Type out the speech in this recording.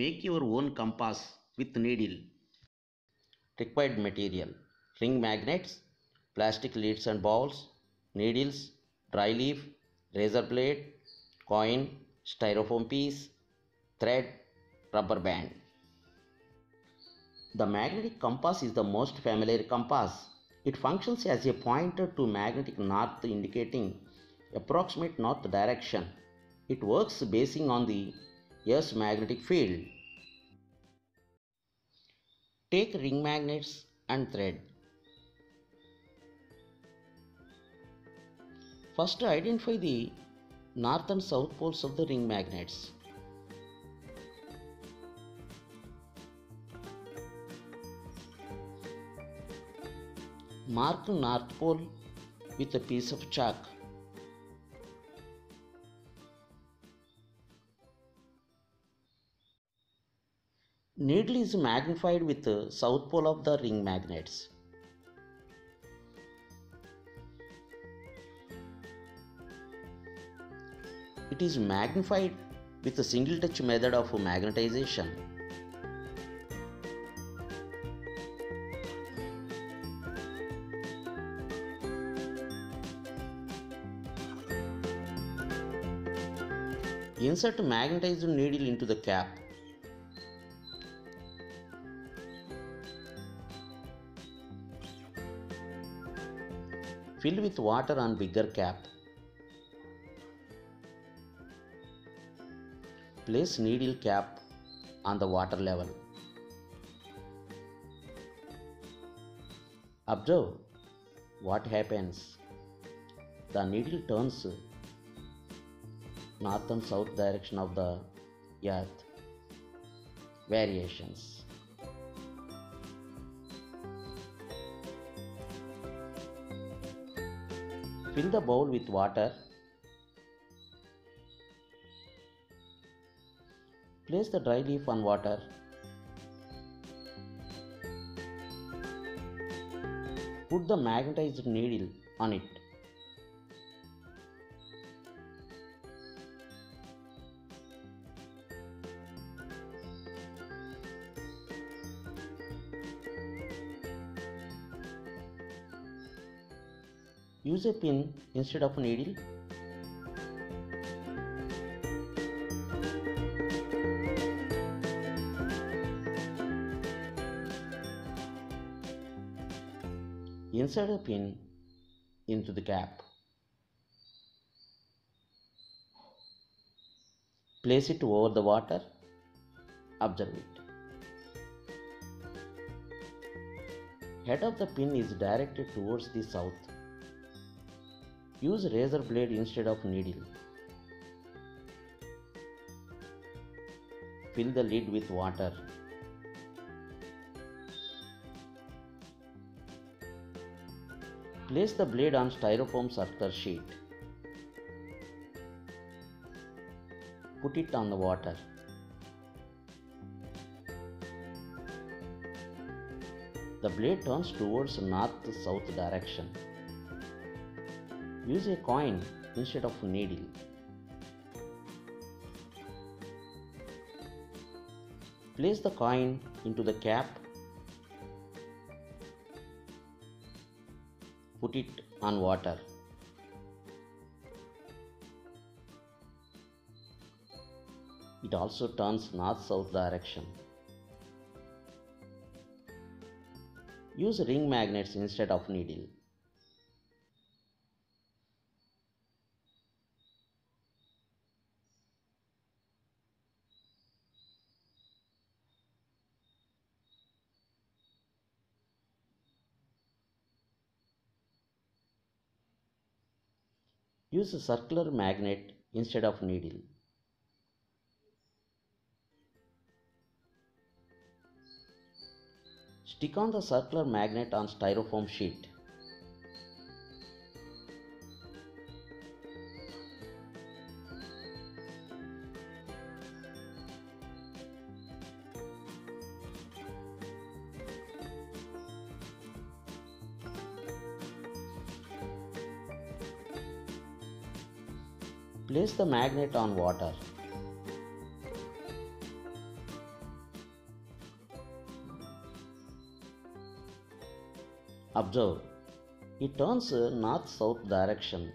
Make your own compass with needle. Required material ring magnets, plastic lids and balls, needles, dry leaf, razor blade, coin, styrofoam piece, thread, rubber band. The magnetic compass is the most familiar compass. It functions as a pointer to magnetic north indicating approximate north direction. It works basing on the Earth's magnetic field. Take ring magnets and thread. First identify the north and south poles of the ring magnets. Mark the north pole with a piece of chalk. Needle is magnetized with the south pole of the ring magnets. It is magnetized with a single touch method of magnetization. Insert magnetized needle into the cap. Fill with water on bigger cap. Place needle cap on the water level. Observe what happens. The needle turns north and south direction of the earth. Variations. Fill the bowl with water. Place the dry leaf on water. Put the magnetized needle on it. Use a pin instead of a needle. Insert a pin into the cap. Place it over the water. Observe it. Head of the pin is directed towards the south. Use razor blade instead of needle. Fill the lid with water. Place the blade on styrofoam circular sheet. Put it on the water. The blade turns towards north south direction. Use a coin instead of needle. Place the coin into the cap. Put it on water. It also turns north south direction. Use ring magnets instead of needle. Use a circular magnet instead of needle. Stick on the circular magnet on styrofoam sheet. Place the magnet on water. Observe, it turns uh, north south direction